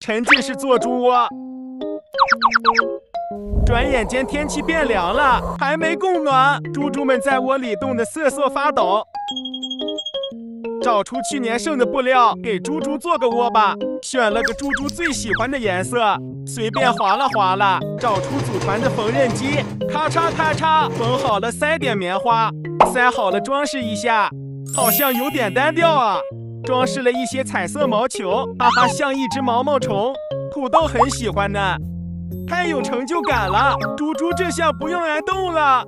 沉浸式做猪窝。转眼间天气变凉了，还没供暖，猪猪们在窝里冻得瑟瑟发抖。找出去年剩的布料，给猪猪做个窝吧。选了个猪猪最喜欢的颜色，随便划拉划拉，找出组团的缝纫机，咔嚓咔嚓缝好了，塞点棉花，塞好了装饰一下，好像有点单调啊。装饰了一些彩色毛球，哈哈，像一只毛毛虫。土豆很喜欢呢，太有成就感了。猪猪这下不用挨冻了。